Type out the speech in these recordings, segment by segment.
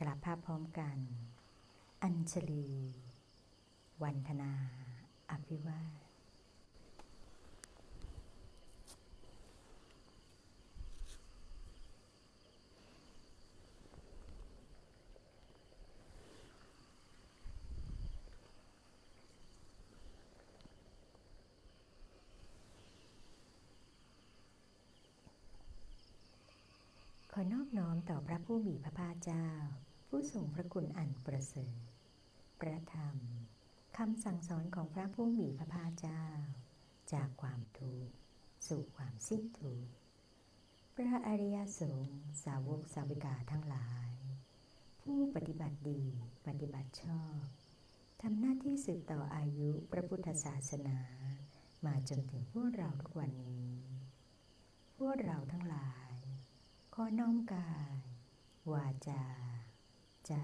กราบภาพพร้อมกัน อัญชลี วันธนา อภิวาสขอนอบน้อม ต่อพระผู้มีพระภาคเจ้า ผู้ทรงพระคุณอันประเสริฐพระธรรมคำสั่งสอนของพระผู้มีพระภาคเจ้า จากความทุกข์สู่ความสิ้นทุกข์พระอริยสงฆ์สาวกสาวิกาทั้งหลาย ผู้ปฏิบัติดีปฏิบัติชอบทำหน้าที่สืบต่ออายุพระพุทธศาสนา มาจนถึงพวกเราทุกวันนี้ พวกเราทั้งหลาย ขอน้อมกาย วาจา ใจ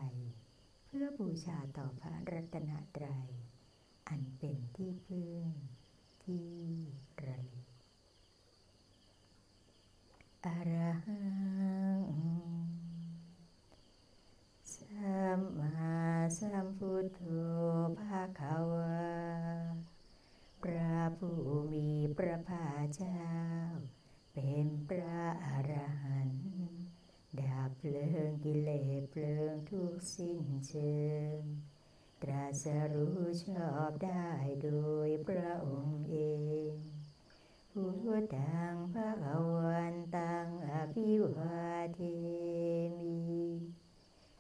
เพื่อบูชาต่อพระรัตนตรัย อันเป็นที่พึ่ง ที่ระลึกอรหังสัมมาสัมพุทโธภาคาวาพระผู้มีพระภาคเจ้า เป็นพระอรหันต์ดับเพลิงกิเลสเพลิงทุกสิ้นเชิง ตรัสรู้ชอบได้โดยพระองค์เองผู้ดังพระอวันตังอภิวาเทมี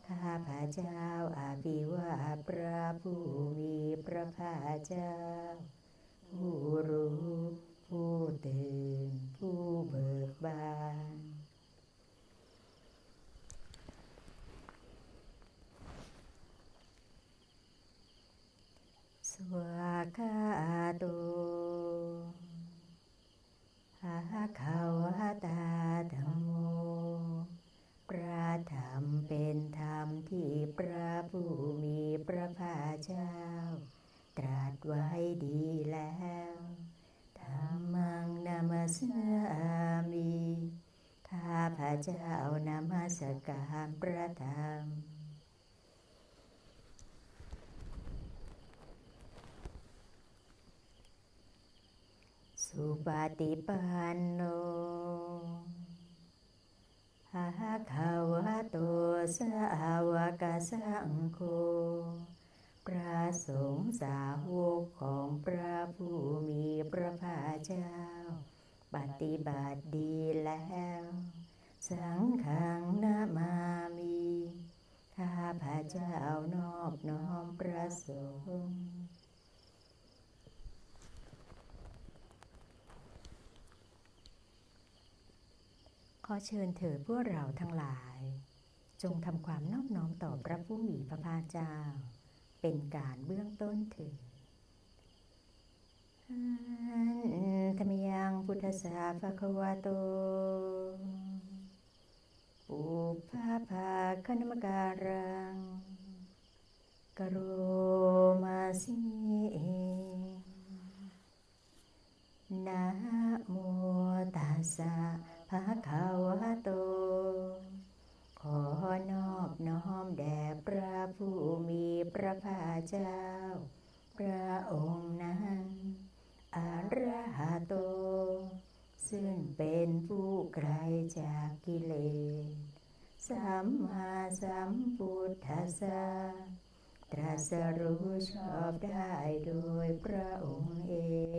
ข้าพระเจ้าอภิวาพระผู้มีพระภาคเจ้าผู้รู้ ผู้ตื่นผู้เบิกบาน สวากาโตภาคาวตาธรรมโมพระธรรมเป็นธรรมที่พระผู้มีพระภาคเจ้า ตรัสไว้ดีแล้ว ธรรมังนามาสามีข้าพระเจ้านามาสการพระธรรมสุปฏิปันโนภะคะวะโตสาวกสังโฆ พระสงฆ์สาวกของพระผู้มีพระภาคเจ้า ปฏิบัติดีแล้ว สังฆังนามามีข้าพระเจ้านอบน้อมพระสงฆ์ขอเชิญเถิดพวกเราทั้งหลาย จงทำความนอบน้อมต่อพระผู้มีพระภาคเจ้า เป็นการเบื้องต้นถึงธรรมยังพุทธสาภควาโตปุพาภาคณมการังกโรมาสินะโมตัสสะภะคะวะโต ขอนอบน้อมแด่พระผู้มีพระภาคเจ้า พระองค์นั้นอรหัตโต ซึ่งเป็นผู้ไกลจากกิเลส สัมมาสัมพุทธัสสะตรัสรู้ชอบได้โดยพระองค์เอ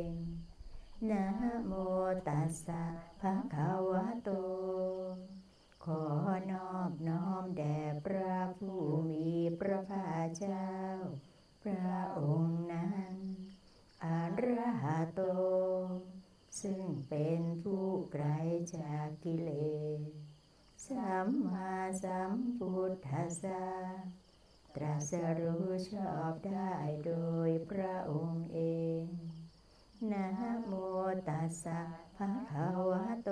ง นะโมตัสสะภะคะวะโต ขอนอบน้อมแด่พระผู้มีพระภาคเจ้า พระองค์นั้นอรหัตโต ซึ่งเป็นผู้ไกลจากกิเลส สัมมาสัมพุทธัสสะตรัสรู้ชอบได้โดยพระองค์เอง นะโมตัสสะภะคะวะโต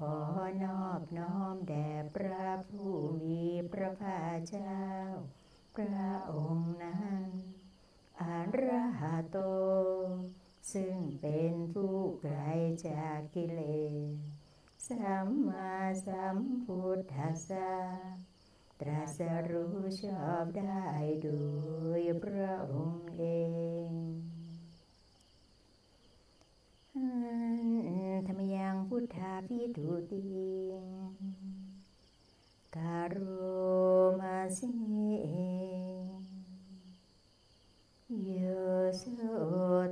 ขอนอบน้อมแด่พระผู้มีพระภาคเจ้า พระองค์นั้นอรหัตโต ซึ่งเป็นผู้ไกลจากกิเลส สัมมาสัมพุทธัสสะตรัสรู้ชอบได้โดยพระองค์เอง ธรรมยังพุทธาพิทุติการุมาสิโยสุ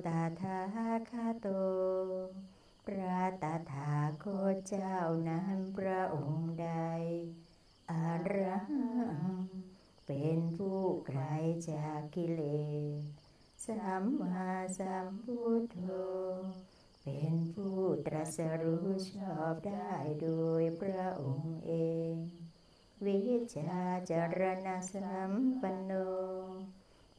ตถาคาโต พระตถาคตเจ้านั้นพระองค์ใดอารังเป็นผู้ไกลจากกิเลส สัมมาสัมพุทโธ เป็นผู้ตรัสรู้ชอบได้โดยพระองค์เอง วิชาจารณสัมปันโน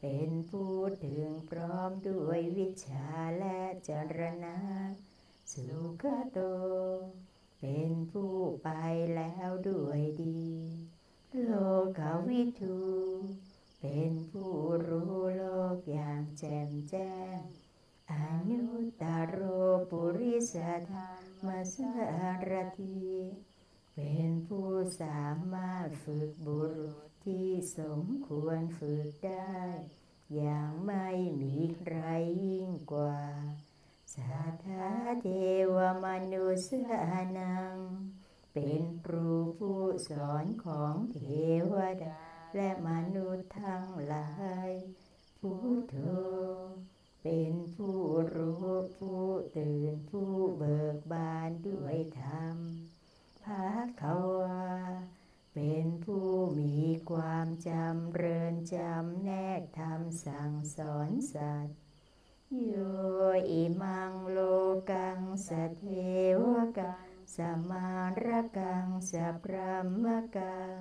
เป็นผู้ถึงพร้อมด้วยวิชาและจารณะ สุขโต เป็นผู้ไปแล้วด้วยดี โลกวิทู เป็นผู้รู้โลกอย่างแจ่มแจ้ง อนุตตโรปุริสธรรมสารทีเป็นผู้สามารถฝึกบุรุษที่สมควรฝึกได้ อย่างไม่มีใครยิ่งกว่า สัทธาเทวมนุษยานัง เป็นครูผู้สอนของเทวดา และมนุษย์ทั้งหลายพุทโธ เป็นผู้รู้ผู้ตื่นผู้เบิกบานด้วยธรรมภาควาเป็นผู้มีความจำเริญจำแนกธรรมสั่งสอนสัตว์โยอิมังโลกังสเทวกังสมารกังสัพรมกัง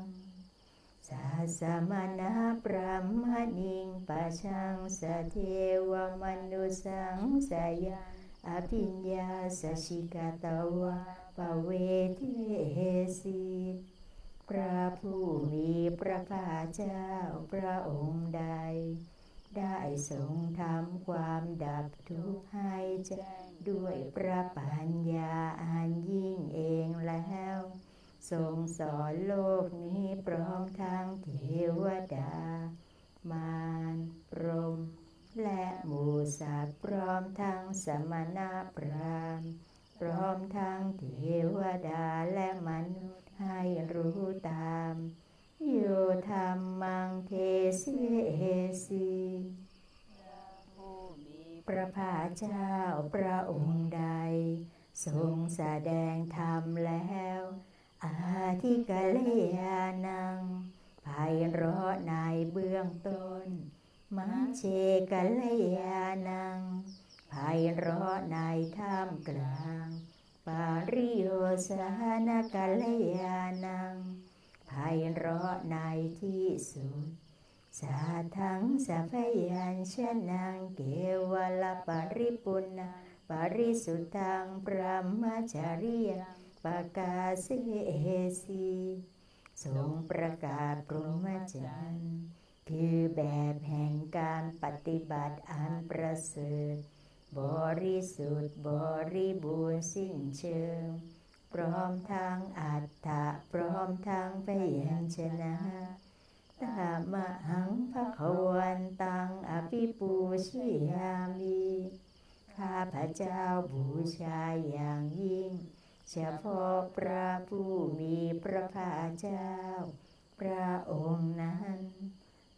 สาสมณะปรมณิงปะชังสเทวมนุสังสยาอภิญญาสชิกาตวะปเวทเสีพระผู้มีพระภาคเจ้าพระองค์ใด ได้ทรงทำความดับทุกข์ให้แจ้งด้วยพระปัญญาอันยิ่งเองแล้ว ทรงสอนโลกนี้พร้อมทั้งเทวดา มารพรม และหมูสัตว์พร้อมทั้งสมณพราหมณ์พร้อมทั้งเทวดาและมนุษย์ให้รู้ตามโยธรรมังเทเสสีพระภาเจ้าพระองค์ใด ทรงแสดงธรรมแล้ว อาทิกะเลยานังภายเราะในเบื้องต้น มัเชกะเลยานังภายเราะในท่ามกลาง ปาริโยสานกะเลยานังภายเราะในที่สุด สาทังสัพยัญชนะเกวลปริปุณาปริสุทธังพระมจาริยัง ปกาเสสีทรงประกาศพรหมจรรย์คือแบบแห่งการปฏิบัติอันประเสริฐบริสุทธิ์บริบูรณ์สิ้นเชิง พร้อมทางอัตถะพร้อมทางพยัญชนะตามหังพระขวันตังอภิปูชยามี ข้าพระเจ้าบูชาอย่างยิ่ง เฉพาะพระผู้มีพระภาคเจ้า พระองค์นั้น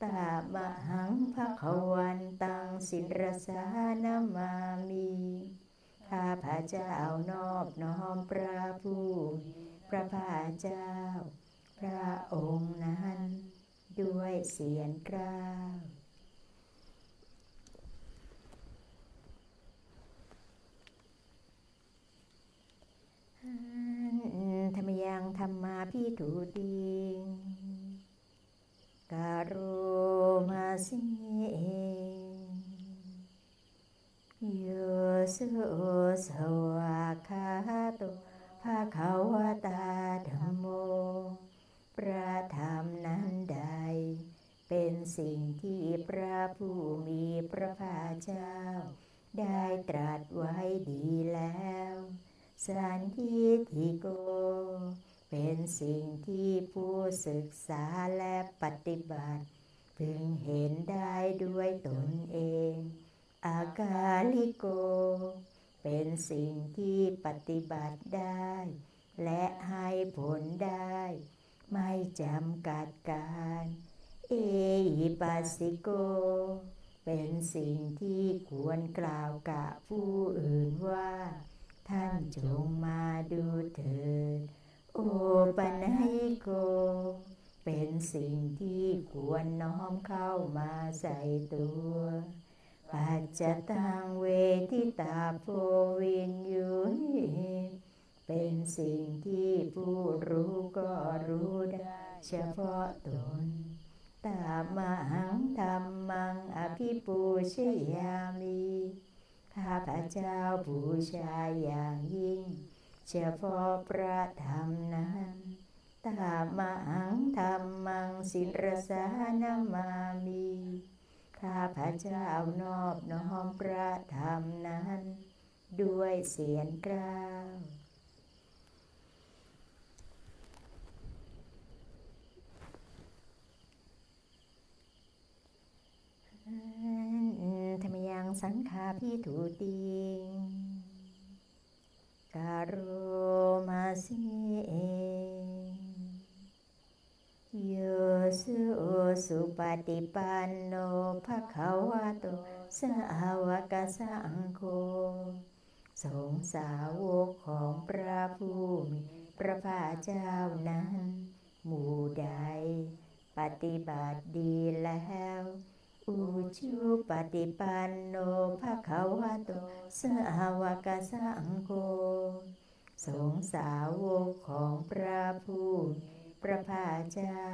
ตามหังพระขวันตังสินรสานามามีข้าพระเจ้านอบน้อมพระผู้พระภาคเจ้า พระองค์นั้น ด้วยเสียงกล้าว ธรรมยังธรรมาพิถูติงการุมาสิโยสุสวาคาโตภาคาวตาธรรมโมประธรรมนั้นใด เป็นสิ่งที่พระผู้มีพระภาคเจ้า ได้ตรัสไว้ดีแล้ว สันทิฐิโก เป็นสิ่งที่ผู้ศึกษาและปฏิบัติ พึงเห็นได้ด้วยตนเอง อากาลิโก เป็นสิ่งที่ปฏิบัติได้ และให้ผลได้ ไม่จำกัดการ เอหิปัสสิโก เป็นสิ่งที่ควรกล่าวกับผู้อื่นว่า ท่านจงมาดูเถิด โอปัญหิโก เป็นสิ่งที่ควรน้อมเข้ามาใส่ตัว ปัจจตังเวทิตาโพวินยูนิเป็นสิ่งที่ผู้รู้ก็รู้ได้เฉพาะตนตามังธรรมังอภิปูชยามี ข้าพระเจ้าบูชาอย่างยิ่ง เฉพาะพระธรรมนั้นตามังธรรมังสินรสานามามีข้าพระเจ้านอบน้อมพระธรรมนั้น ด้วยเสียงกล้าว ธรรมยังสังขาพิถูติงการุมาสิเอโยสุสุปฏิปันโนภะคะวะโตสาวกสังโฆสงสาวกของพระผู้มีพระภาคเจ้านั้น หมู่ใด ปฏิบัติดีแล้ว อุชุปฏิปันโนภะคะวะโตสาวกสังโฆสงสาวกของพระผู้พระภาเจ้า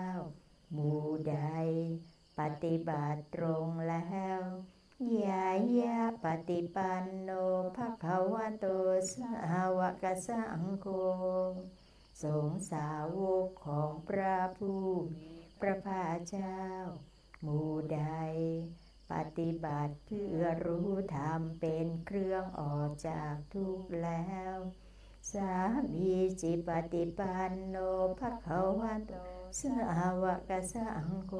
หมู่ใด ปฏิบัติตรงแล้วยายาปฏิปันโนภะคะวะโตสาวกสังโฆสงสาวกของพระผู้พระภาเจ้า ฏิบัติเพื่อรู้ธรรมเป็นเครื่องออกจากทุกข์แล้ว สามีจิปฏิปันโนภะคะวะโตสาวกสังโฆ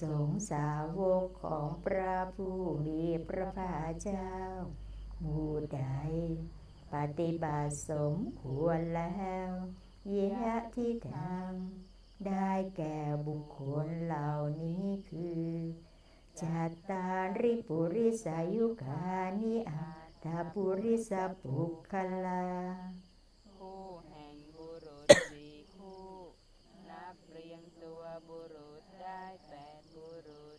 สงสาวกของพระผู้มีพระภาคเจ้าหมู่ใด ปฏิบัติสมควรแล้วยะที่ทางได้แก่บุคคลเหล่านี้คือ จัตตาริปุริสายุคานิอาตาปุริสปุคลาคู่แห่งบุรุษสี่คู่นับเรียงตัวบุรุษได้แปดบุรุษ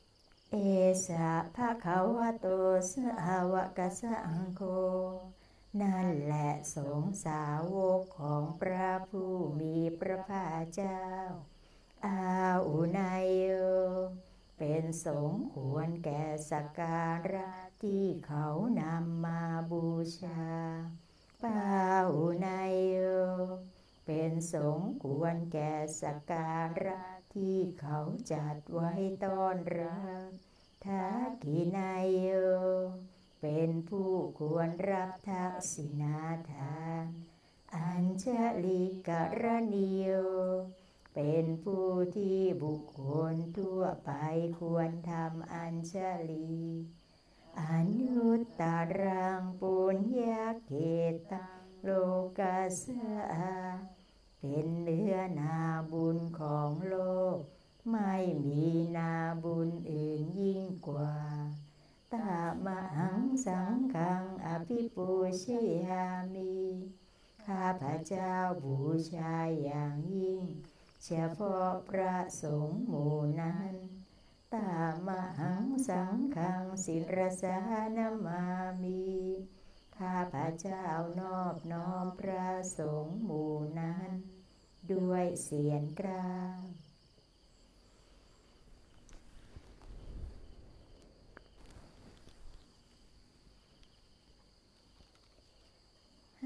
เอสะภะคะวะโตสาวกสังโฆนั่นแหละสงสาวกของพระผู้มีพระภาคเจ้า อาอุนายโย เป็นสงควรแก่สักการะที่เขานำมาบูชาปาอุนายโยเป็นสงควรแก่สักการะที่เขาจัดไว้ต้อนรับทักกินายโยเป็นผู้ควรรับทักษิณาทาน อัญชลิกรณีโย เป็นผู้ที่บุคคลทั่วไปควรทำอัญชลีอนุตตรังปุญญาเกตังโลกัสสะเป็นเนื้อนาบุญของโลก ไม่มีนาบุญอื่นยิ่งกว่าตามหังสังขังอภิปูชยามี ข้าพระเจ้าบูชาอย่างยิ่ง เฉพาะพระสงฆ์หมู่นั้นตามหังสังขังศิรสานามามีข้าพระเจ้านอบน้อมพระสงฆ์หมู่นั้น ด้วยเสียงกล้า ว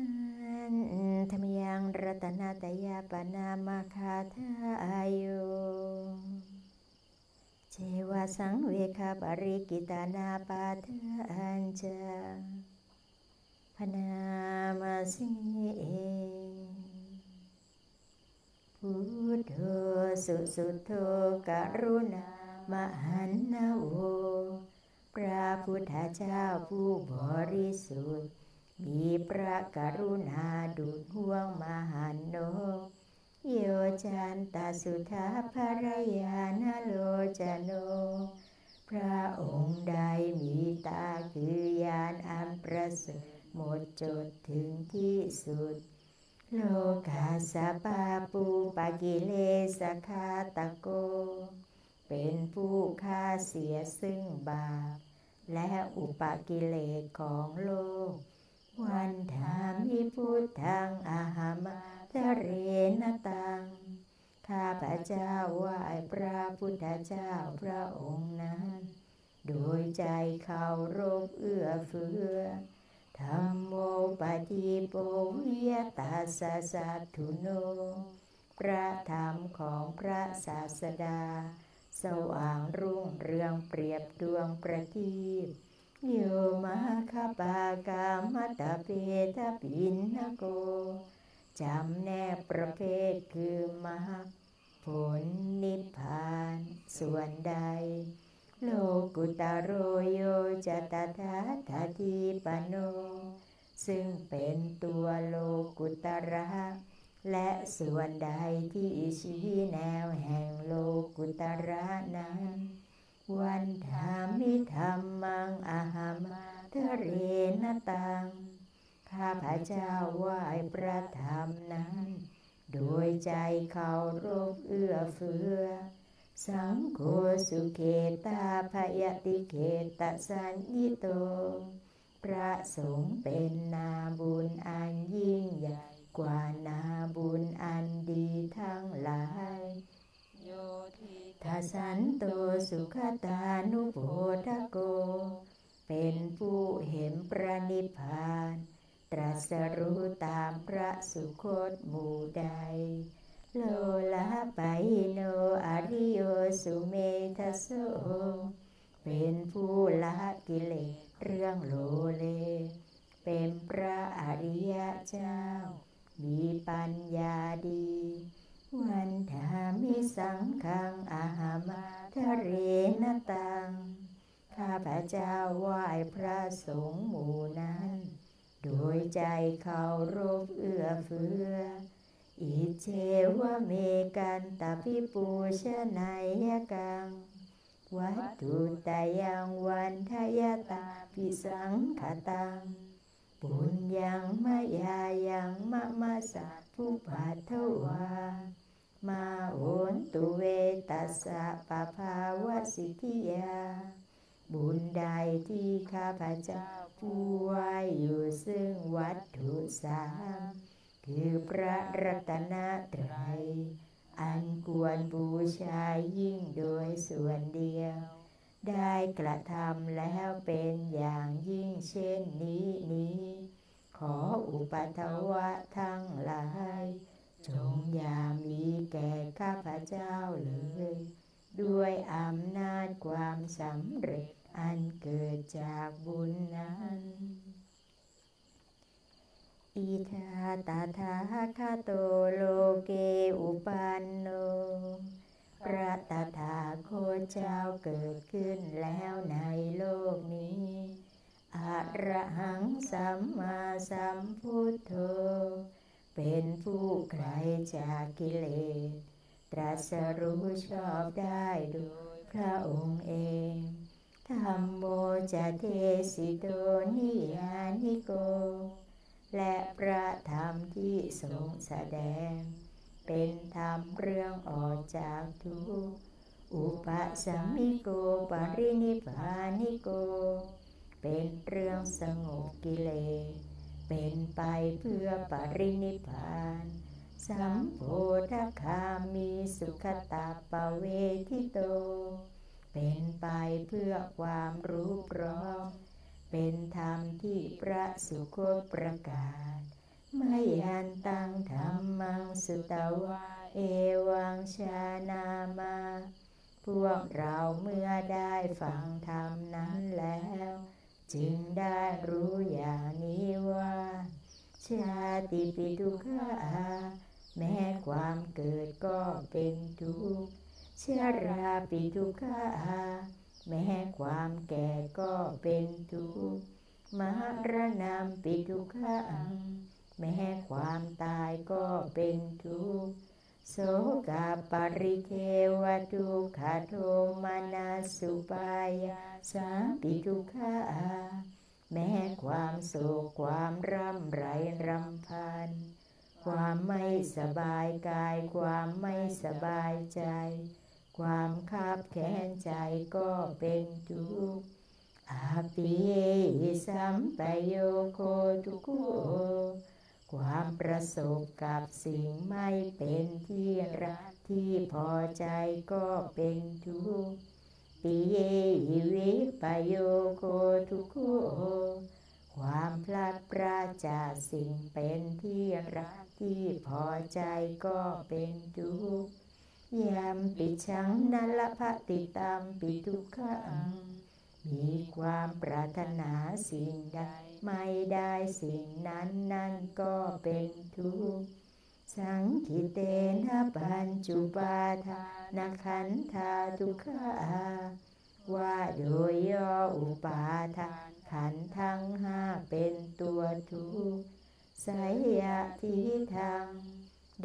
ธรรมยังรัตนาตยาปนามาคาทาอายุเจวาสังเวคาปริกิตานาปาทอัญจาพนามาสิเอสุสุโธกรุณามหันนาโวพระพุทธเจ้าผู้บริสุทธิ์ มีพระกรุณาดุจห่วงมหันโนโยจันตสุธาภรยานโลจโน พระองค์ใดมีตาคือยานอันประเสริฐหมดจดถึงที่สุด โลกาสปาปูปากิเลสคาตะโก เป็นผู้ฆ่าเสียซึ่งบาป และอุปกิเลสของโลก วันธามิพุทธังอาหามาทะเรนตัง ข้าพระเจ้าไหว้พระพุทธเจ้าพระองค์นั้น โดยใจเคารพเอื้อเฟื้อธรรมโมปฏิโปวิยตาสสสัตถุโน พระธรรมของพระศาสดา สว่างรุ่งเรืองเปรียบดวงประทีป โยมาคาปากามัตเปตปินนโกจำแนกประเภทคือมรรคผลนิพพานส่วนใด โลกุตโรโยจตถาทาทีปโน ซึ่งเป็นตัวโลกุตระและส่วนใดที่ชี้แนวแห่งโลกุตระนั้น วันธามิธรรมังอาหามาทะเรนตัง ข้าพระเจ้าไหว้พระธรรมนั้น โดยใจเคารพเอื้อเฟือ สังโฆสุเขตาพยติเขตสัญญิโต พระสงฆ์เป็นนาบุญอันยิ่งใหญ่ กว่านาบุญอันดีทั้งหลาย โยทิ ทาสันโตสุขตานุโพธโก เป็นผู้เห็นพระนิพพาน ตรัสรู้ตามพระสุคตหมู่ใด โลละไปโนอริโยสุเมทัสโสเป็นผู้ละกิเลสเรื่องโลเล เป็นพระอริยเจ้า มีปัญญาดี วันธามิสังขังอาหามาทะเรนตัง ข้าพระเจ้าไหว้พระสงฆ์หมู่นั้น โดยใจเคารพเอื้อเฟื้อ อิเชวะเมกันตาพิปูชนายกัง วัตถุตายังวันทยตาพิสังขตังปุญญังมายายังมะมะสะผู้ปัทวา มาโอนตุเวตัสสะปะภาวะสิทธิยา บุญใดที่ข้าพเจ้าผู้ไหวอยู่ซึ่งวัตถุสามคือพระรัตนตรัย อันควรบูชายิ่งโดยส่วนเดียว ได้กระทำแล้วเป็นอย่างยิ่งเช่นนี้นี้ ขออุปทวะทั้งหลาย จงยามีแก่ข้าพเจ้าเลย ด้วยอำนาจความสำเร็จอันเกิดจากบุญนั้นอิทาตาทาคาโตโลเกอุปันโน พระตถาคตเจ้าเกิดขึ้นแล้วในโลกนี้อะระหังสัมมาสัมพุทโธ เป็นผู้ไกลจากกิเลส ตรัสรู้ชอบได้โดยพระองค์เองธรรมโมจะเทสิโตนิยานิโก และพระธรรมที่ทรงแสดง เป็นธรรมเรื่องออกจากทุกข์อุปสมิโกปรินิพานิโก เป็นเรื่องสงบกิเลส เป็นไปเพื่อปรินิพาน สัมโพธคามีสุขตาปเวทิโต เป็นไปเพื่อความรู้พร้อม เป็นธรรมที่พระสุคตประกาศไม่ยันตังธรรมังสุตวาเอวังชานามา พวกเราเมื่อได้ฟังธรรมนั้นแล้ว จึงได้รู้อย่างนี้ว่า ชาติปิทุกขาแม้ความเกิดก็เป็นทุกข์ชราปิทุกขาแม้ความแก่ก็เป็นทุกข์มรณะปิทุกขังแม้ความตายก็เป็นทุกข์ สกาปริเทวทุกขโทมานาสุปายาสาปิทุกขาแม้ความโศกความร่ำไรรำพัน ความไม่สบายกาย ความไม่สบายใจ ความคับแค้นใจก็เป็นทุกข์อาปิเยสัมปโยโคทุกโข ความประสบกับสิ่งไม่เป็นที่รักที่พอใจก็เป็นทุกข์ปิเยวิปโยโคทุกโขความพลัดพราจากสิ่งเป็นที่รักที่พอใจก็เป็นทุกข์ยามปิชังนัลภติตามปิทุกขังมีความปรารถนาสิ่งใด ไม่ได้สิ่งนั้นนั่นก็เป็นทุกข์สังคิเตนะปัญจุปาทานขันธาทุกขาว่าโดยย่ออุปาทานขันทั้งห้าเป็นตัวทุกข์สยะทิทาง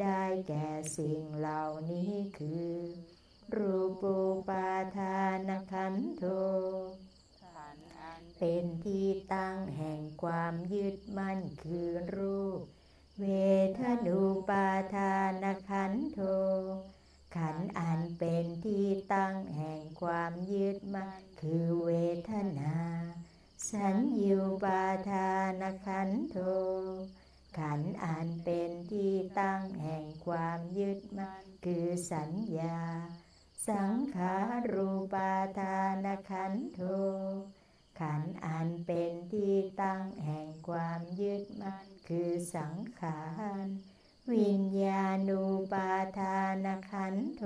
ได้แก่สิ่งเหล่านี้คือ รูปูปาทานขันโทขันธ์อัน เป็นที่ตั้งแห่งความยึดมั่นคือรูป เวทนูปาทานขันโท ขันอันเป็นที่ตั้งแห่งความยึดมั่นคือเวทนา สัญญูปาทานขันโท ขันอันเป็นที่ตั้งแห่งความยึดมั่นคือสัญญา สังขารูปาทานขันโท ขันอันเป็นที่ตั้งแห่งความยึดมั่นคือสังขาร วิญญาณูปาทานขันโท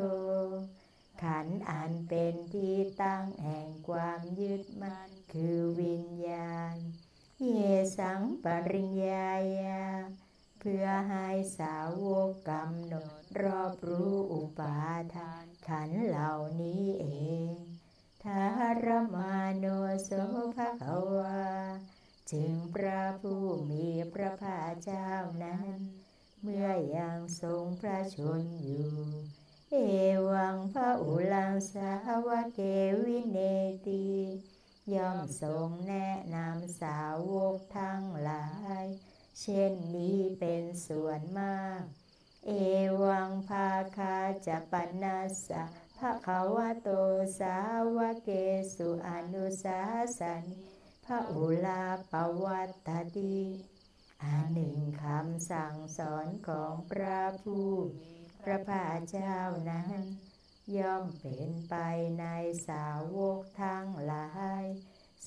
ขันอันเป็นที่ตั้งแห่งความยึดมั่นคือวิญญาณ เยสังปริญญายาเพื่อให้สาวกกำหนดรอบรู้อุปาทานขันเหล่านี้เอง ทารมาโนโสภะคะวาจึงพระผู้มีพระภาคเจ้านั้น เมื่อยังทรงพระชนอยู่ เอวังพระอุลังสาวะเกวิเนติย่อมทรงแนะนำสาวกทั้งหลาย เช่นนี้เป็นส่วนมาก เอวังภาคาจะปนัสสะ ภะคะวะโตสาวะเกสุอนุสาสนิพระอุลาปวัตตติอันหนึ่งคำสั่งสอนของพระผู้พระภาเจ้านั้น ย่อมเป็นไปในสาวกทั้งหลาย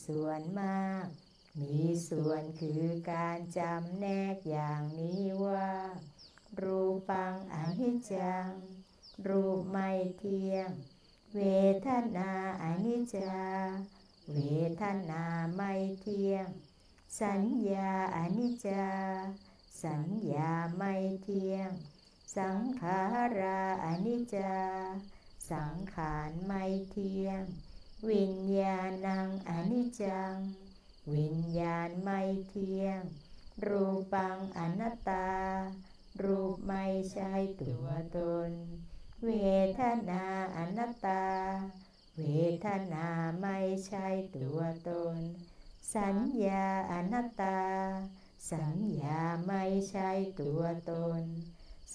ส่วนมาก มีส่วนคือการจำแนกอย่างนี้ว่า รูปังอนิจจัง รูปไม่เที่ยง เวทนาอนิจจา เวทนาไม่เที่ยง สัญญาอนิจจา สัญญาไม่เที่ยง สังขาราอนิจจา สังขารไม่เที่ยง วิญญาณังอนิจจัง วิญญาณไม่เที่ยง รูปังอนัตตารูปไม่ใช่ตัวตน เวทนาอนัตตา เวทนาไม่ใช่ตัวตน สัญญาอนัตตา สัญญาไม่ใช่ตัวตน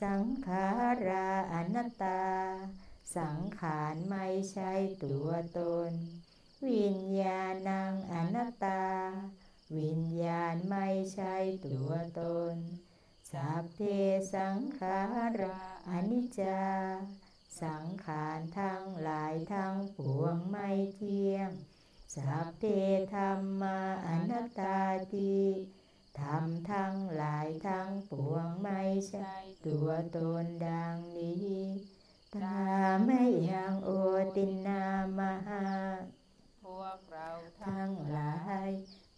สังขาราอนัตตา สังขารไม่ใช่ตัวตน วิญญาณังอนัตตา วิญญาณไม่ใช่ตัวตน สัพเพสังขาราอนิจจา สังขารทั้งหลายทั้งปวงไม่เที่ยง สัพเพธรรมาอนัตตาติธรรมทั้งหลายทั้งปวงไม่ใช่ตัวตนดังนี้ตาไม่ยังโอตินามหาพวกเราทั้งทั้งหลาย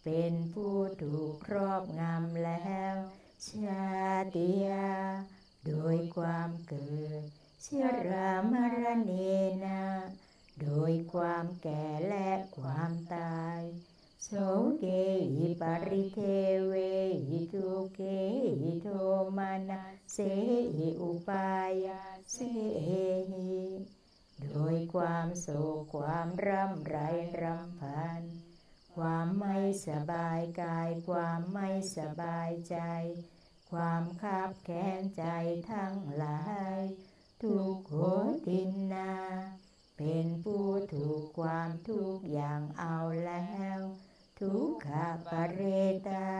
เป็นผู้ถูกครอบงำแล้ว ชาติยา โดยความเกิดเชรามรเนนา โดยความแก่และความตายโสเกหิปริเทเวหิทุเกหิโทมานาเสหิอุปายาเสหิโดยความโศกความร่ำไรรำพัน ความไม่สบายกาย ความไม่สบายใจ ความคับแค้นใจทั้งหลาย ทุกโหตินนา เป็นผู้ถูกความทุกอย่างเอาแล้ว ทุกขปเรตา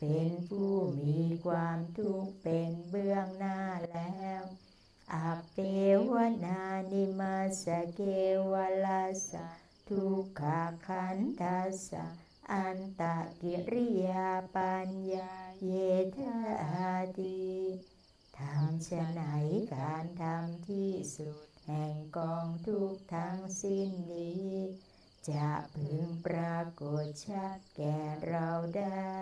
เป็นผู้มีความทุกข์เป็นเบื้องหน้าแล้วอัปเปวนานิมาสเกวลาสะ ทุกขาขันทัสสะอันตะกิริยาปัญญาเยธาติทำชะไหนการทำที่สุด แห่งกองทุกทั้งสิ้นนี้ จะพึงปรากฏชัดแก่เราได้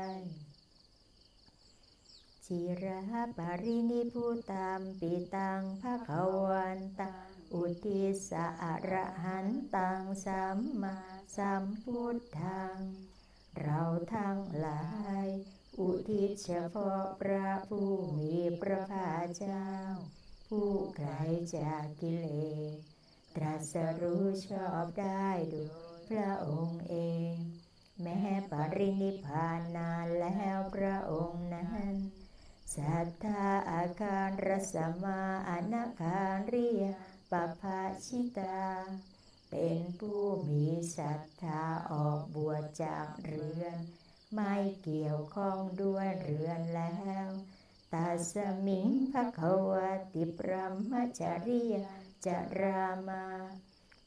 จิระปรินิพุตัมปิตังภะคะวันตัง อุทิสะอระหันตังสัมมาสัมพุทธัง เราทั้งหลาย อุทิศเฉพาะพระผู้มีพระภาคเจ้า ผู้ไกลจากกิเลสตรัสรู้ชอบได้โดยพระองค์เอง แม้ปรินิพานนานแล้วพระองค์นั้นสัทธาอาการรสมาอนาคาริย ปภาชิตา เป็นผู้มีศรัทธาออกบวชจากเรือน ไม่เกี่ยวข้องด้วยเรือนแล้วตาสมิงภควติปรมจริยจรามา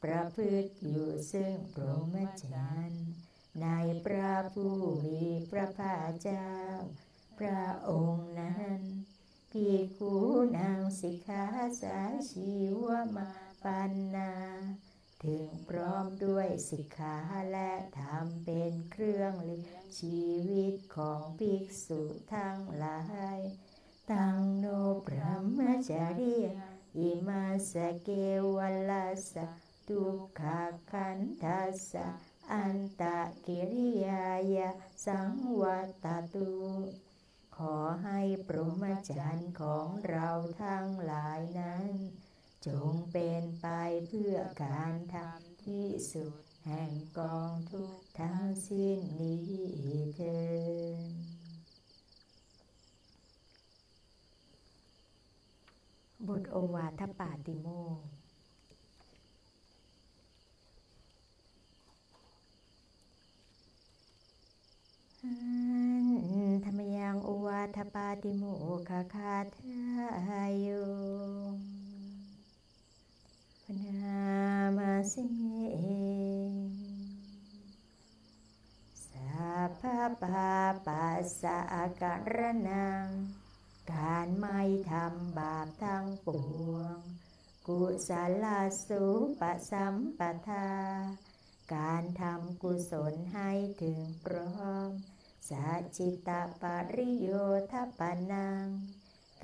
ประพฤติอยู่ซึ่งพรหมจรรย์ในพระผู้มีพระภาคเจ้า พระองค์นั้น พีคูนางสิกขาสาชีวมาปันนา ถึงพร้อมด้วยสิกขาและทำเป็นเครื่องเลี้ยงชีวิตของภิกษุทั้งหลาย ตังโนพระมจาริยอิมาสเกวลัสะตุขาคันทัสสะอันตะกิริยายะสังวัตตุ ขอให้ปรมจันทร์ของเราทั้งหลายนั้น จงเป็นไปเพื่อการทำที่สุดแห่งกองทุกทั้งสิ้นนี้เถิดบทโอวาทปาติโม ธรรมยังอุวาทปาติโมคาคาทายโยพนามาสิเมสัพพปาปัสสะการนัง การไม่ทำบาปทั้งปวง กุศลสุปสัมปทา การทำกุศลให้ถึงพร้อม สัจิตาปริโยทปนัง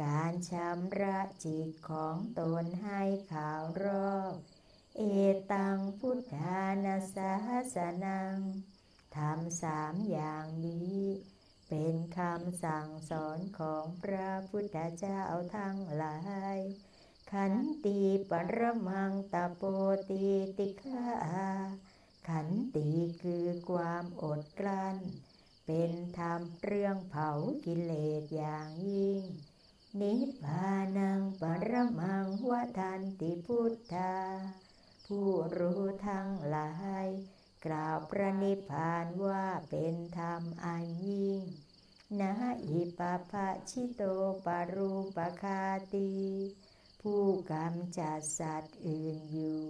การชำระจิตของตนให้ข่าวรอบ เอตังพุทธานาสาสนังทำสามอย่างนี้ เป็นคำสั่งสอนของพระพุทธเจ้าทั้งหลาย ขันติปรมังตโปติติฆาขันติคือความอดกลั้น เป็นธรรมเรื่องเผากิเลสอย่างยิ่ง นิพพานังปรมังวทันติพุทธา ผู้รู้ทั้งหลาย กล่าวพระนิพพานว่าเป็นธรรมอันยิ่งนะอิปปะชิโตปารูปคาตี ผู้กำจัดสัตว์อื่นอยู่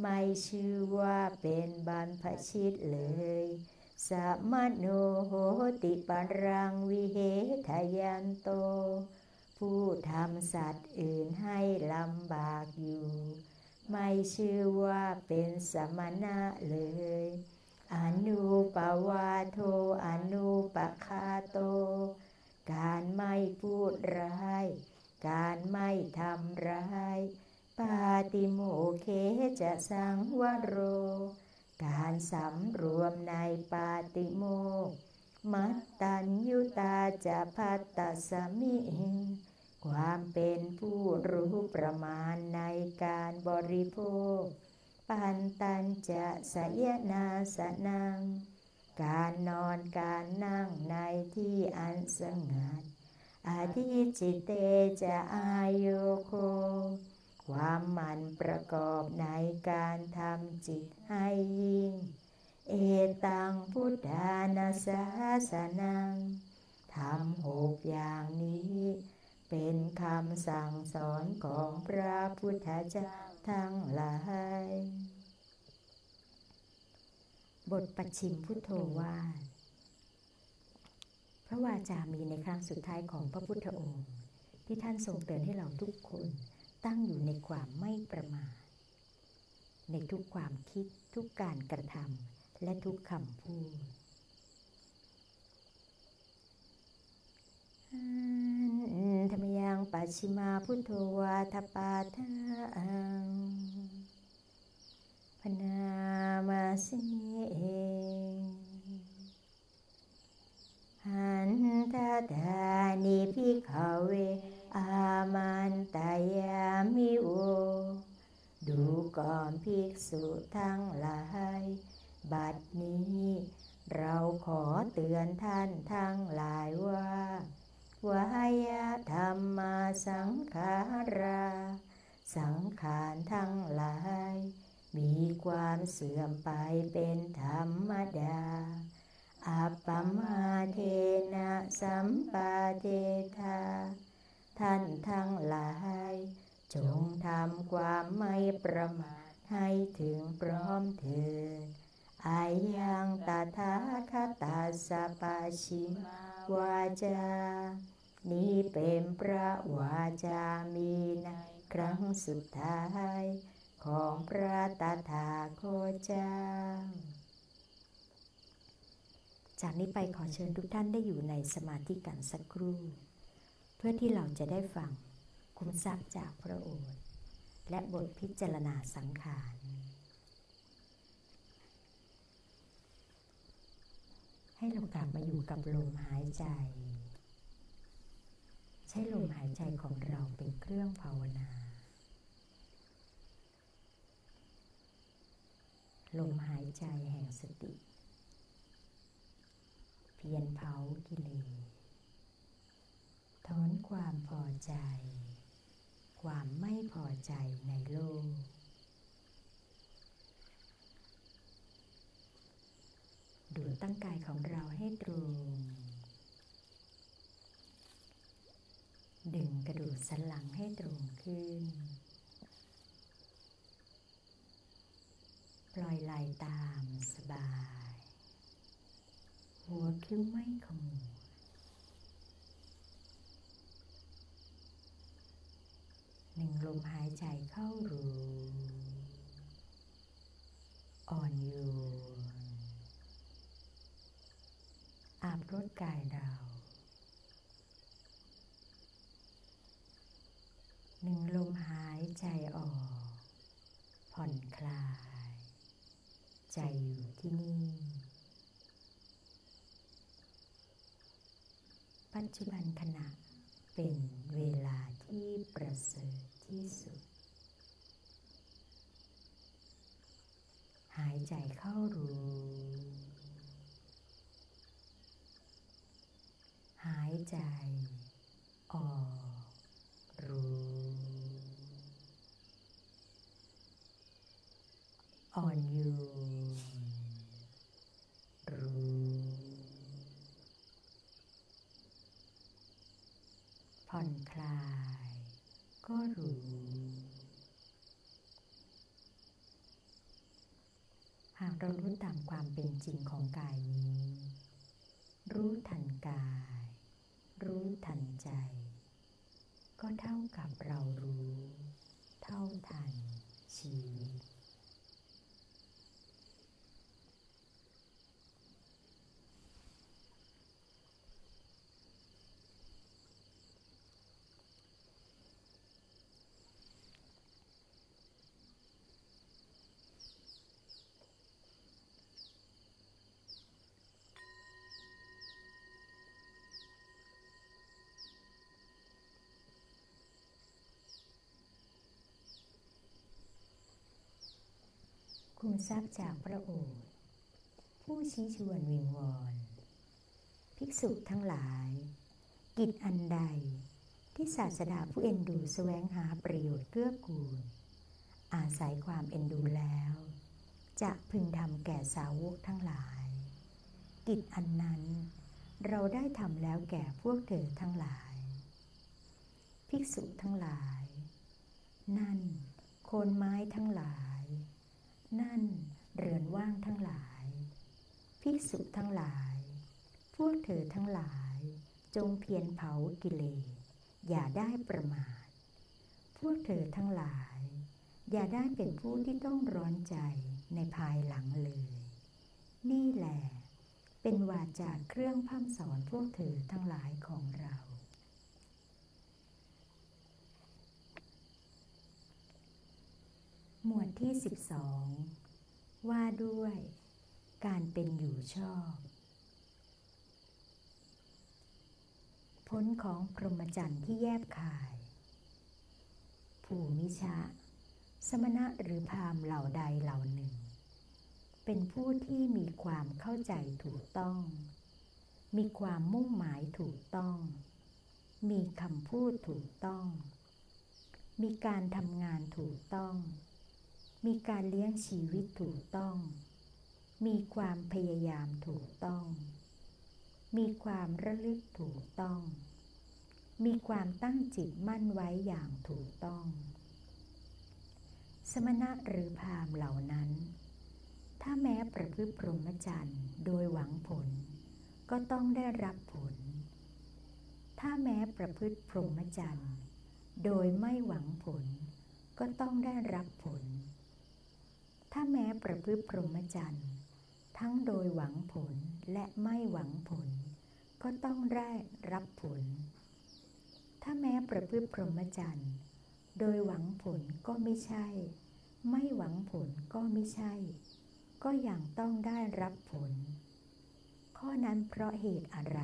ไม่ชื่อว่าเป็นบรรพชิตเลย สัมโนโหติปรังวิเหทยันโต ผู้ทำสัตว์อื่นให้ลำบากอยู่ ไม่ชื่อว่าเป็นสมณะเลย อนุปวาโทอนุปคาโต การไม่พูดร้าย การไม่ทำร้าย ปาติโมเคจะสังวโร การสำรวมในปาติโมกมัตตัญยุตาจะพัตตสมิความเป็นผู้รู้ประมาณในการบริโภค ปันตันจะสยนาสนัง การนอนการนั่งในที่อันสงัดอาทิจิตเตจะอายุโค ความมันประกอบในการทำจิตให้ยิ่ง เอตังพุทธานาสาสนังทำหกอย่างนี้ เป็นคำสั่งสอนของพระพุทธเจ้าทั้งหลาย บทปัจฉิมพุทโธวาพระวาจามีในครั้งสุดท้ายของพระพุทธองค์ ที่ท่านทรงเตือนให้เราทุกคน ตั้งอยู่ในความไม่ประมาทในทุกความคิดทุกการกระทำและทุกคำพูดธรรมยังปัจฉิมาพุทโธวาทปาทังพนามาสิเองหันทาธานิพิขเว อามันตายามิโอดูก่อนภิกษุทั้งหลาย บัดนี้ เราขอเตือนท่านทั้งหลายว่าวายธรรมาสังขารา สังขารทั้งหลาย มีความเสื่อมไปเป็นธรรมดาอัปปมาเทนะสัมปาเทธา ท่านทั้งหลาย จงทำความไม่ประมาทให้ถึงพร้อมเถิดอายังตาถาคตาสปาชิมาวาจา นี้เป็นพระวาจามีในครั้งสุดท้ายของพระตถาคตเจ้า จากนี้ไปขอเชิญทุกท่านได้อยู่ในสมาธิกันสักครู่ พื่อที่เราจะได้ฟังคุ้มทรัพย์จากพระโอษฐ์และบทพิจารณาสังขารให้เรากลับมาอยู่กับลมหายใจ ใช้ลมหายใจของเราเป็นเครื่องภาวนา ลมหายใจแห่งสติ เพียนเผากิเลส ถอนความพอใจ ความไม่พอใจในโลก ดูตั้งกายของเราให้ตรง ดึงกระดูกสันหลังให้ตรงขึ้น ปล่อยไหลตามสบาย หัวคิ้วไม่ขมวด หนึ่งลมหายใจเข้ารูอ่อนโยนอาบรดกายเราหนึ่งลมหายใจออก ผ่อนคลาย ใจอยู่ที่นี่ ปัจจุบันขณะเป็นเวลาที่ประเสริฐ ที่สุด หายใจเข้ารู้ หายใจออกรู้อ่อนโยนรู้ผ่อนคลาย ก็รู้ หากเรารู้ตามความเป็น จริงของกายนี้ รู้ทันกาย รู้ทันใจ ก็เท่ากับเรารู้ เท่าทันชีวิต คุมทรัพย์จากพระโอษฐ์ผู้ชี้ชวนวิงวอน ภิกษุทั้งหลาย กิจอันใดที่ศาสดาผู้เอ็นดูแสวงหาประโยชน์เกื้อกูล อาศัยความเอ็นดูแล้ว จะพึงทำแก่สาวกทั้งหลาย กิจอันนั้นเราได้ทำแล้วแก่พวกเธอทั้งหลาย ภิกษุทั้งหลาย นั่นโคนไม้ทั้งหลาย นั่นเรือนว่างทั้งหลาย ภิกษุทั้งหลาย พวกเธอทั้งหลาย จงเพียรเผากิเลสอย่าได้ประมาท พวกเธอทั้งหลาย อย่าได้เป็นผู้ที่ต้องร้อนใจในภายหลังเลย นี่แหละ เป็นวาจาเครื่องพัมสอนพวกเธอทั้งหลายของเรา หมวดที่ 12 ว่าด้วย การเป็นอยู่ชอบ ผลของพรหมจรรย์ที่แยบคายผู้มิชะ สมณะหรือพามเหล่าใดเหล่าหนึ่ง เป็นผู้ที่มีความเข้าใจถูกต้อง มีความมุ่งหมายถูกต้อง มีคำพูดถูกต้อง มีการทำงานถูกต้อง มีการเลี้ยงชีวิตถูกต้อง มีความพยายามถูกต้อง มีความระลึกถูกต้อง มีความตั้งจิตมั่นไว้อย่างถูกต้อง สมณะหรือพามเหล่านั้น ถ้าแม้ประพฤติพรหมจรรย์โดยหวังผล ก็ต้องได้รับผล ถ้าแม้ประพฤติพรหมจรรย์โดยไม่หวังผล ก็ต้องได้รับผล ถ้าแม้ประพฤติพรหมจรรย์ทั้งโดยหวังผลและไม่หวังผล ก็ต้องได้รับผล ถ้าแม้ประพฤติพรหมจรรย์โดยหวังผลก็ไม่ใช่ ไม่หวังผลก็ไม่ใช่ ก็ยังต้องได้รับผล ข้อนั้นเพราะเหตุอะไร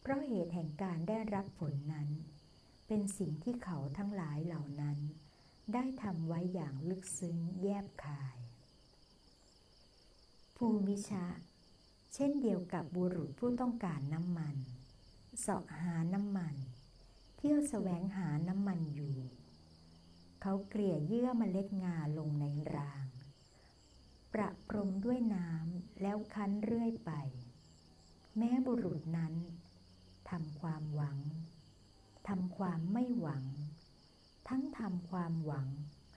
เพราะเหตุแห่งการได้รับผลนั้น เป็นสิ่งที่เขาทั้งหลายเหล่านั้น ได้ทำไว้อย่างลึกซึ้งแยบคาย ภูมิชาเช่นเดียวกับบุรุษผู้ต้องการน้ำมันเสาะหาน้ำมัน เที่ยวแสวงหาน้ำมันอยู่ เขาเกลี่ยเยื่อมเมล็ดงาลงในราง ประพรมด้วยน้ำแล้วคั้นเรื่อยไป แม้บุรุษนั้นทำความหวังทำความไม่หวัง ทั้งทำความหวัง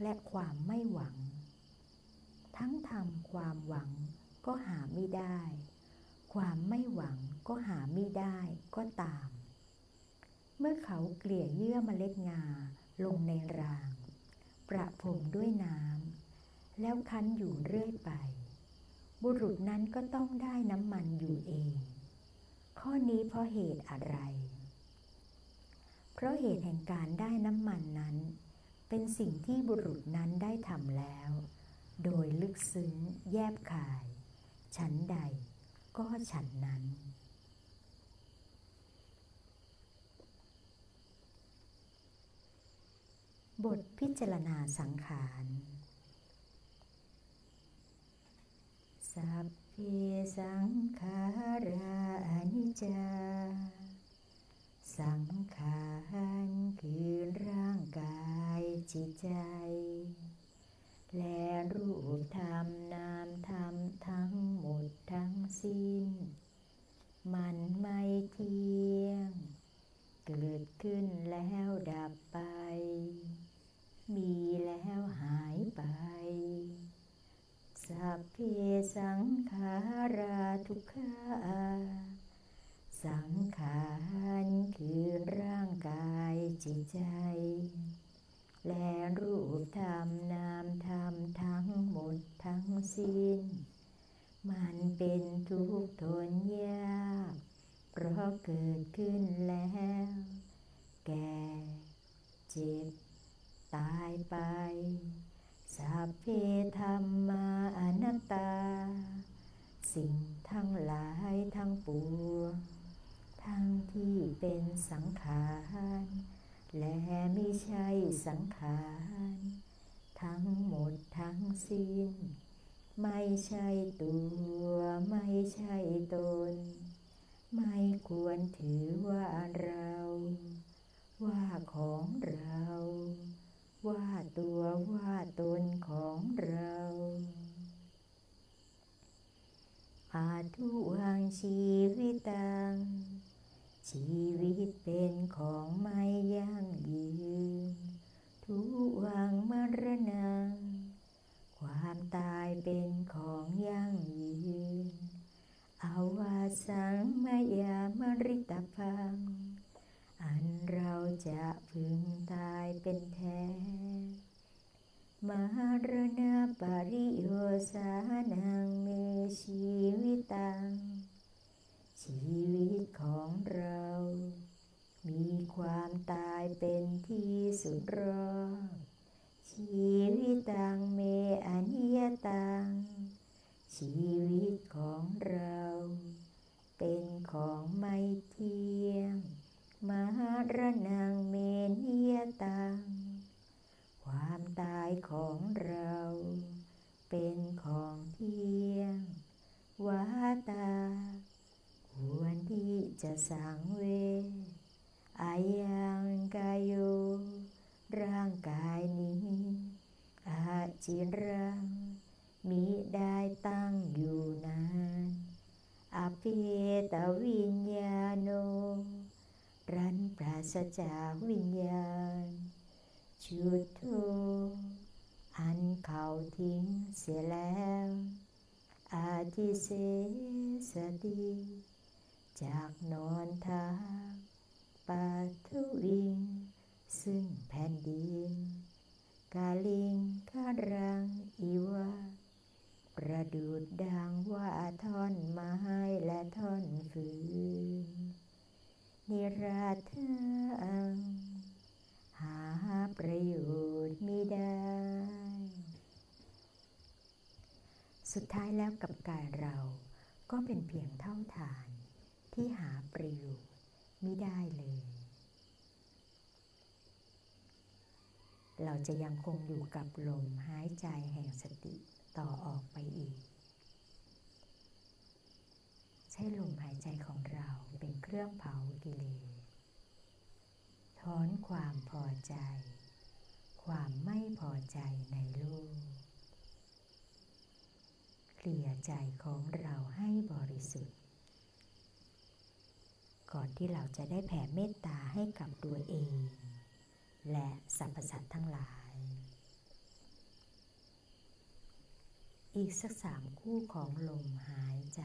และความไม่หวัง ทั้งทำความหวังก็หาไม่ได้ ความไม่หวังก็หาไม่ได้ก็ตาม เมื่อเขาเกลี่ยเยื่อมเมล็ดงาลงในราง ประพรมด้วยน้ำแล้วคั้นอยู่เรื่อยไป บุรุษนั้นก็ต้องได้น้ำมันอยู่เอง ข้อนี้เพราะเหตุอะไร เพราะเหตุแห่งการได้น้ำมันนั้น เป็นสิ่งที่บุรุษนั้นได้ทำแล้ว โดยลึกซึ้งแยบคาย ฉันใดก็ฉันนั้น บทพิจารณาสังขารสัพเพสังขารานิจจา สังขารคือร่างกายจิตใจ และรูปธรรมนามธรรมทั้งหมดทั้งสิ้น มันไม่เที่ยง เกิดขึ้นแล้วดับไป มีแล้วหายไปสัพเพสังขาราทุกขา สังขารคือร่างกายจิตใจ และรูปธรรมนามธรรมทั้งหมดทั้งสิ้น มันเป็นทุกข์ทนยาก เพราะเกิดขึ้นแล้ว แก่เจ็บตายไป สัพเพธรรมาอนัตตา สิ่งทั้งหลายทั้งปวง ทั้งที่เป็นสังขาร และไม่ใช่สังขาร ทั้งหมดทั้งสิ้น ไม่ใช่ตัว ไม่ใช่ตน ไม่ควรถือว่าเรา ว่าของเรา ว่าตัวว่าตนของเราอาทุวังชีวิตัง ชีวิตเป็นของไม่ยั่งยืน ทุวังมรณะความตายเป็นของยั่งยืนอาวาสังมายามริตพัง อันเราจะพึงตายเป็นแท้ มารณาปริโยสานังเมชีวิตัง ชีวิตของเรา มีความตายเป็นที่สุดรอชีวิตังเมอนิยตัง ชีวิตของเรา เป็นของไม่เที่ยงมหารณังเมนิยตัง ความตายของเรา เป็นของเที่ยงวาตา ควรที่จะสังเวอายังกายโยร่างกายนี้อาจิรังมิได้ตั้งอยู่นานอภิตวิญญาโน รันปราศจากวิญญาณ ชุดโทอันเขาทิ้งเสียแล้ว อาทิเสสติ จากนอนทาปัทุวิง ซึ่งแผ่นดิน กาลิงคารังอีวาประดุดดังว่าท่อนไม้และท่อนฟืน นิราทังหาประโยชน์ไม่ได้ สุดท้ายแล้วกับกายเราก็เป็นเพียงเท่าฐาน ที่หาประโยชน์ไม่ได้เลย เราจะยังคงอยู่กับลมหายใจแห่งสติต่อออกไปอีก ใช้ลมหายใจของเราเป็นเครื่องเผากิเลสถอนความพอใจ ความไม่พอใจในโลกเคลียใจของเราให้บริสุทธิ์ ก่อนที่เราจะได้แผ่เมตตาให้กับตัวเอง และสรรพสัตว์ทั้งหลาย อีกสักสามคู่ของลมหายใจ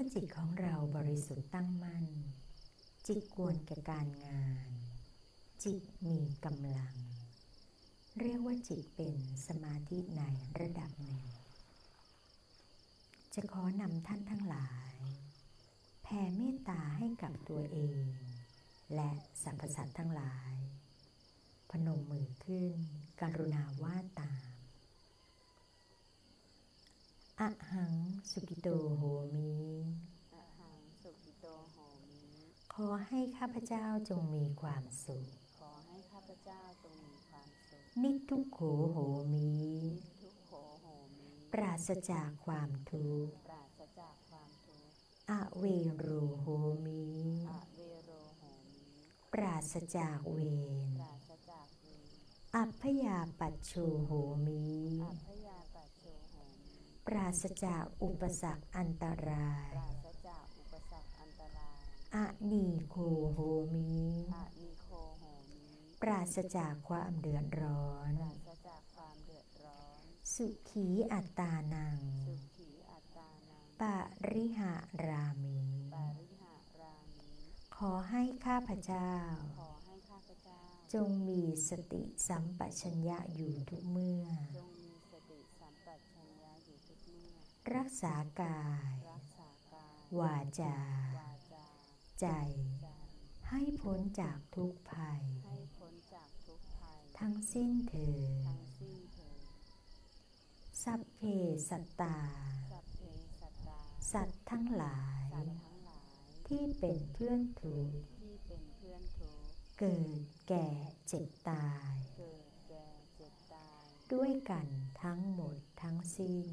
อจิตของเราบริสุทธิ์ตั้งมั่น จิตกวนแก่การงาน จิตมีกำลัง เรียกว่าจิตเป็นสมาธิในระดับหนึ่ง จะขอนำท่านทั้งหลาย แผ่เมตตาให้กับตัวเอง และสรรพสัตว์ทั้งหลาย พนมมือขึ้น กรุณาว่าตาม อะหังสุกิโตโหมิอะหังสุขิโตโหมิขอให้ข้าพเจ้าจงมีความสุข ขอให้ข้าพเจ้าจงมีความสุข นิทุกโขโหมิทุกโขโหมิปราศจากความทุกข์ ปราศจากความทุกข์ อเวโรโหมิอะเวโรโหมิ ปราศจากเวร ปราศจากเวร อัพยาปัจโชโหมิอัพยาปัจโชโหมิป ราศจากอุปสรรคอันตรายปราศจากอุปสรรคอันตรายอะนีโคโหมิอะนิโคโหมิปราศจากความเดือดร้อนปราศจากความเดือดร้อน สุขีอัตตานังสุขีอัตตานังปริหารามิปาริหารามิขอให้ข้าพเจ้าขอให้ข้าพเจ้า จงมีสติสัมปชัญญะอยู่ทุกเมื่อ จงมีสติสัมปชัญญะอยู่ทุกเมื่อ รักษากาย วาจาใจใจ ให้พ้นจากทุกภัย ทั้งสิ้นเถิดสัพเพสัตตา สัตว์ทั้งหลายสัตว์ทั้งหลายที่เป็นเพื่อนทุกเกิดแก่เจ็บตายเกิดแก่เจ็บตาย ด้วยกันทั้งหมดทั้งสิ้น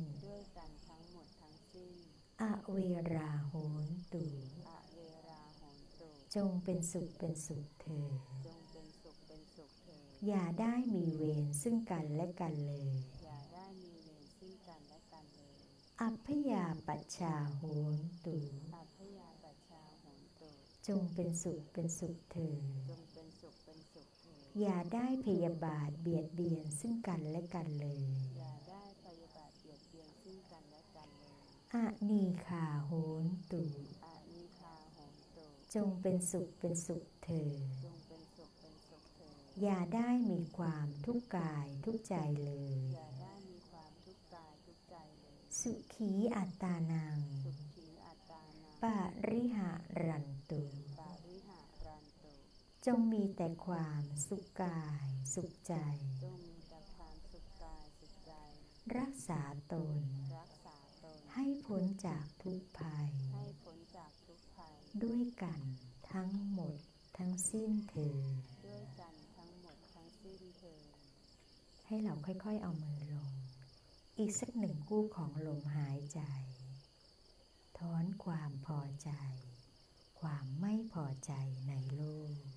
อเวราโหนตุอะเวราโหนตุจงเป็นสุขเป็นสุขเถิดจงเป็นสุขเป็นสุขเถิดอย่าได้มีเวรซึ่งกันและกันเลยอย่าได้มีเวรซึ่งกันและกันเลยอัพยาปัชชาโหนตุอัพยาปัชชาโหนตุจงเป็นสุขเป็นสุขเถิดจงเป็นสุขเป็นสุขเถิดอย่าได้พยาบาทเบียดเบียนซึ่งกันและกันเลย อะนีขาโหนตุอานิคาโหนตุจงเป็นสุขเป็นสุขเถิดจงเป็นสุขเป็นสุขเถิดอย่าได้มีความทุกข์กายทุกข์ใจเลยอย่าได้มีความทุกข์กายทุกข์ใจเลย สุขีอัตตานังสุขีอัตตานาปาริหารันตุปาริหารันตุ จงมีแต่ความสุขกายสุขใจจงมีแต่ความสุขกายสุขใจรักษาตนรักษาตน ให้พ้นจากทุกภัยให้พ้นจากทุกภัย ด้วยกันทั้งหมดทั้งสิ้นเถิดด้วยกันทั้งหมดทั้งสิ้นเถิดให้เราค่อยๆเอามือลง อีกสักหนึ่งคู่ของลมหายใจ ถอนความพอใจ ความไม่พอใจในโลก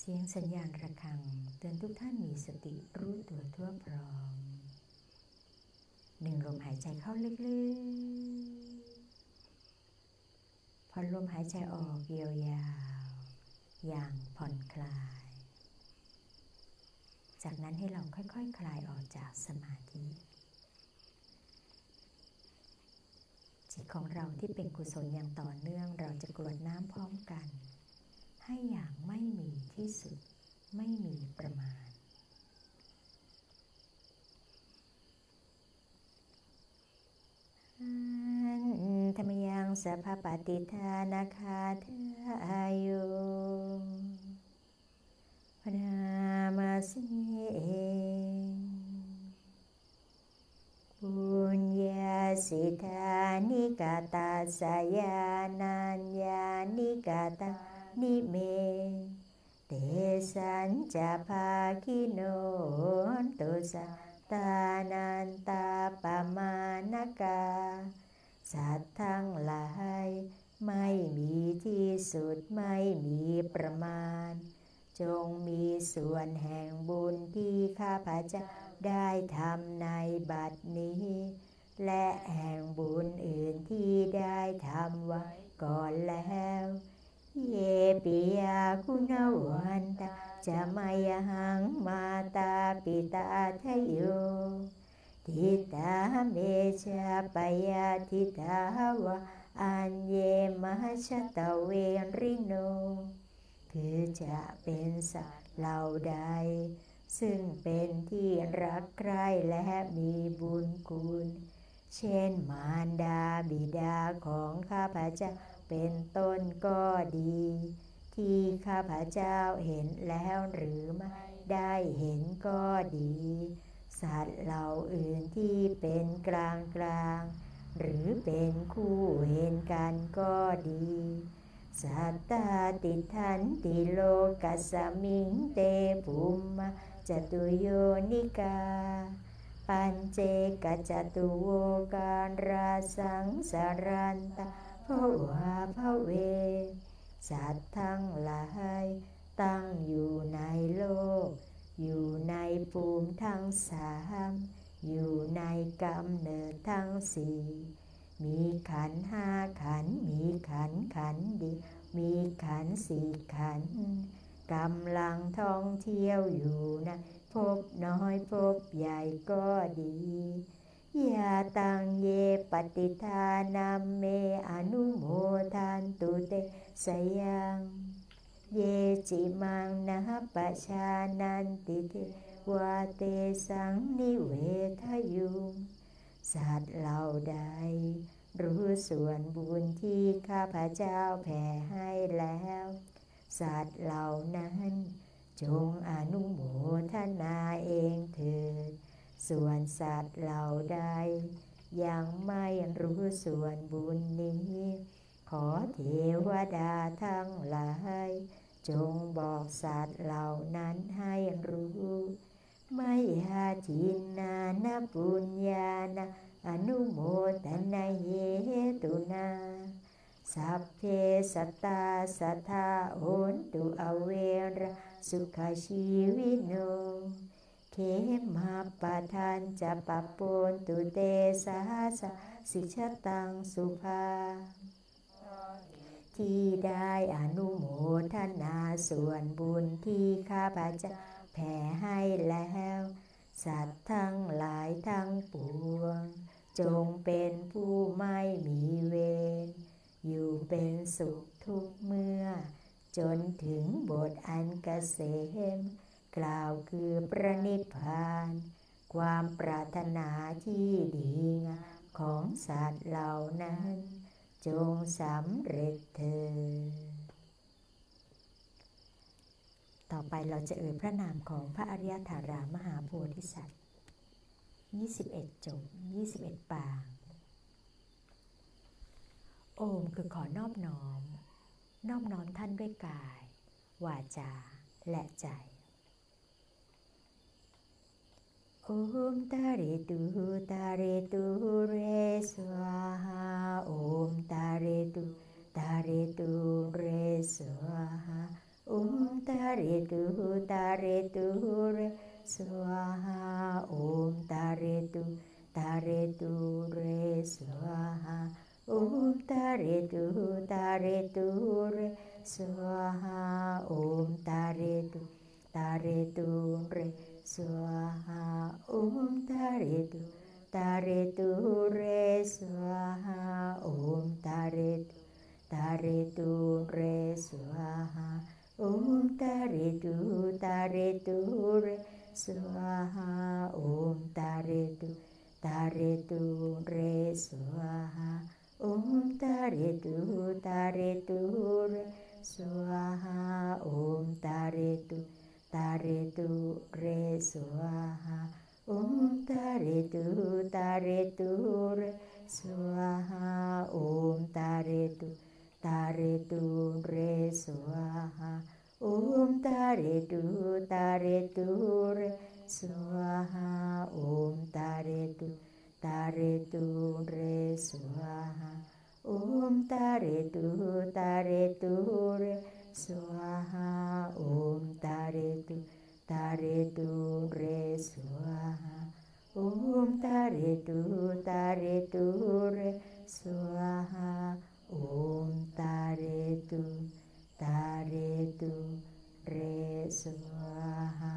เสียงสัญญาณระฆังเตือนทุกท่านมีสติรู้ตัวทั่วพร้อมหนึ่งลมหายใจเข้าลึกๆพอลมหายใจออกยาวๆ อย่างผ่อนคลาย จากนั้นให้เราค่อยๆคคลายออกจากสมาธิ จิตของเราที่เป็นกุศลอย่างต่อเนื่องเราจะกรวดน้ำพร้อมกัน ให้อย่างไม่มีที่สุด ไม่มีประมาณ ธรรมยังสัพพปฏิทานาคาทายุพนามาสิปุญญาสิทานิกาตาสยานัญญานิกาตา นิเม เตสัญจะภาคิโนตุสะตานันตาปมานกา สัตว์ทั้งหลาย ไม่มีที่สุดไม่มีประมาณ จงมีส่วนแห่งบุญที่ข้าพเจ้าได้ทำในบัดนี้ และแห่งบุญอื่นที่ได้ทำไว้ก่อนแล้ว เยปิยาคุณวันตาจะมายหังมาตาปิตาทโยทิตาเมชาปยาทิตาวะอันเยมชตะเวริโน คือจะเป็นสัตว์เหล่าใด ซึ่งเป็นที่รักใคร่และมีบุญคุณ เช่นมารดาบิดาของข้าพเจ้า เป็นต้นก็ดี ที่ข้าพเจ้าเห็นแล้วหรือไม่ได้เห็นก็ดี สัตว์เหล่าอื่นที่เป็นกลางกลางหรือเป็นคู่เห็นกันก็ดี สัตตาติทันติโลกัสมิงเตภุมมาจตุโยนิกา ปัญเจกจตุโวการราสังสารันตา ภวาภเว สัตว์ทั้งหลายตั้งอยู่ในโลก อยู่ในภูมิทั้งสามอยู่ในกำเนิดทั้งสี่มีขันห้าขัน มีขันขันดี มีขันสี่ขันกำลังท่องเที่ยวอยู่นะ พบน้อยพบใหญ่ก็ดี ยาตังเยปฏิทานาเมอนุโมทานตุเตสยัง เยจิมังนะปะชานันติเทวาเตสังนิเวทยุงสัตว์เหล่าใด รู้ส่วนบุญที่ข้าพเจ้าแผ่ให้แล้ว สัตว์เหล่านั้น จงอนุโมทนาเองเถิด ส่วนสัตว์เหล่าใด ยังไม่รู้ส่วนบุญนี้ ขอเทวดาทั้งหลาย จงบอกสัตว์เหล่านั้นให้รู้ ไม่ยาจินนานาปุญญาณอนุโมทนาเหตุนาสัพเพสตตาสัทธาโอนตุอเวรสุขชีวิโน เขมาปะทานจะปะปนตุเตสาสะสิชตังสุภา ที่ได้อนุโมทนาส่วนบุญที่ข้าพเจ้าแผ่ให้แล้ว สัตว์ทั้งหลายทั้งปวง จงเป็นผู้ไม่มีเวร อยู่เป็นสุขทุกเมื่อ จนถึงบทอันกเกษม กล่าวคือประนิพพาน ความปรารถนาที่ดีงามของสัตว์เหล่านั้น จงสำเร็จเถิดต่อไปเราจะเอ่ยพระนามของพระอริยธารามหาโพธิสัตว์ 21 จบ 21 ปาง โอมคือขอนอบน้อม นอบน้อมท่านด้วยกาย วาจา และใจ 옴따리 뚜따리 뚜레 스와하 옴따리 뚜따리 뚜레 스와하 옴따리 뚜따리 뚜레 스와하 옴따리 뚜따리 뚜레 스와하 옴따리 뚜따리 뚜레 스와하 옴따리 뚜따리 뚜레 स्वाहा ॐ तारेतु तारेतु रे स्वाहा ॐ तारेतु तारेतु रे स्वाहा ॐ तारेतु तारेतु रे स्वाहा ॐ तारेतु तारेतु रे स्वाहा ॐ तारेतु तारेतु रे स्वाहा ॐ तारेतु taretu re swaha om taretu taretu re swaha om taretu taretu re swaha om taretu taretu re swaha om taretu taretu re swaha om taretu taretu re स्वाहा ॐ तारेतु तारेतु रे स्वाहा ॐ तारेतु तारेतु रे स्वाहा ॐ तारेतु तारेतु रे स्वाहा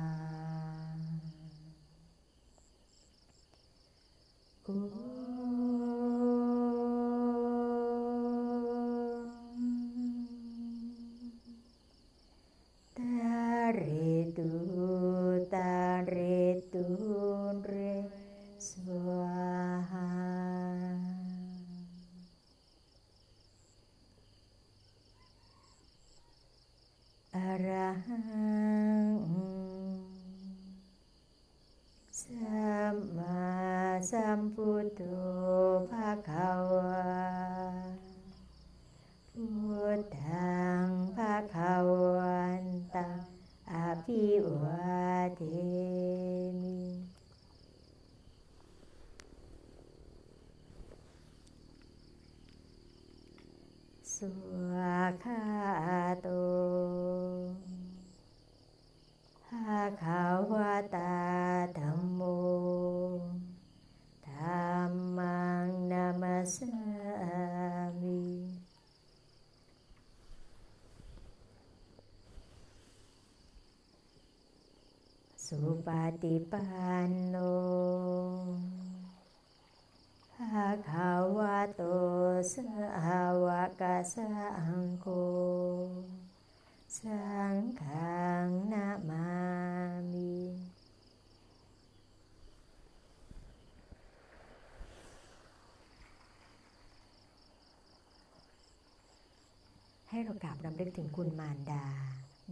ॐ ฏิปันโนภะคะวะโตสาวกสังโฆสังฆังนามามิให้เรากราบรำลึกถึงคุณมารดา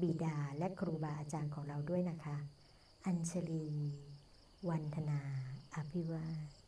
บิดาและครูบาอาจารย์ของเราด้วยนะคะ ญชลี วันธนา อภิวาส